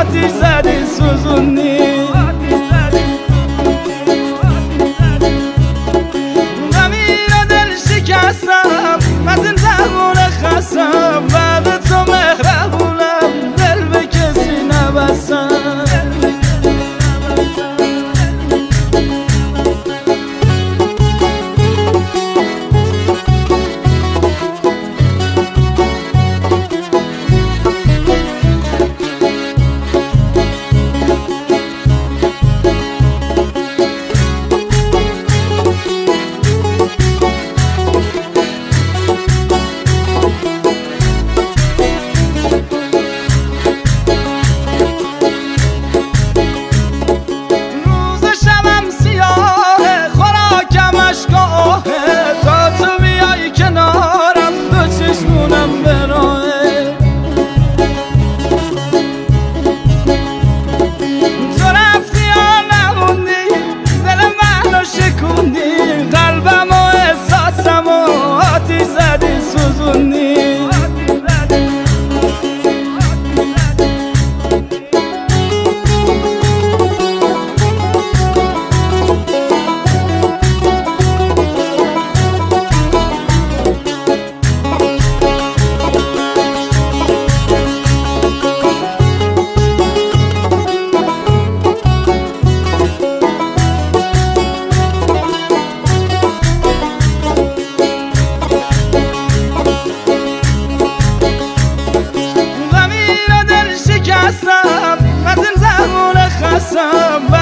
آتیش زدی سوزوندی نمیره دل شکستم من زندگونه خستم. Somebody.